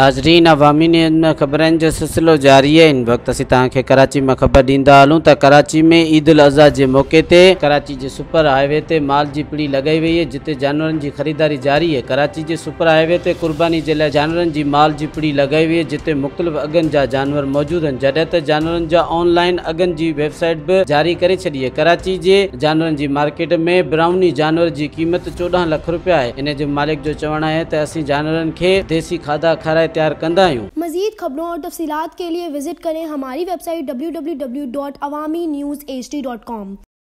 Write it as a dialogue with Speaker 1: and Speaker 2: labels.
Speaker 1: नाज़रीन अवामी न्यूज़ में जो सिलसिलो जारी आहे हिन वक़्तु असीं तव्हांखे कराची में ख़बर ॾींदा हलूं त कराची में ईद उल अज़हा जे मौक़े ते कराची जे सुपर हाईवे ते माल जी पिड़ी लॻाई वई आहे जिते जानवरनि जी ख़रीदारी जारी आहे कराची जे सुपर हाईवे ते क़ुर्बानी जे लाइ जानवरनि जी माल जी पिड़ी लॻाई वई आहे जिते मुख़्तलिफ़ अघनि जा जानवर मौजूदु आहिनि जॾहिं त जानवरनि जा ऑनलाइन अघनि जी वेबसाइट बि जारी करे छॾी आहे कराची जे जानवरनि जी मार्केट में ब्राउनी जानवर जी क़ीमत चोॾहं लख रुपया आहे। इन मालिक जो चवणु आहे त असीं जानवरनि खे देसी खाधा खाराए तैयार कंदा
Speaker 2: मजीद खबरों और तफसीत के लिए विज़िट करें हमारी website W W W dot Awami news H D dot com